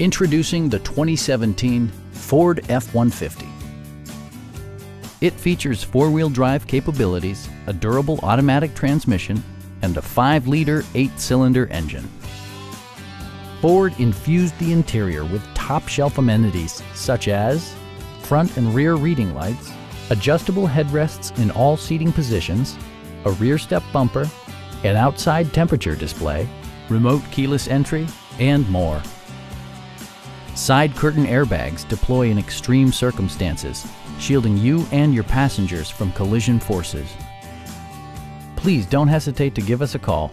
Introducing the 2017 Ford F-150. It features four-wheel drive capabilities, a durable automatic transmission, and a 5-liter 8-cylinder engine. Ford infused the interior with top-shelf amenities such as front and rear reading lights, adjustable headrests in all seating positions, a rear step bumper, an outside temperature display, remote keyless entry, and more. Side curtain airbags deploy in extreme circumstances, shielding you and your passengers from collision forces. Please don't hesitate to give us a call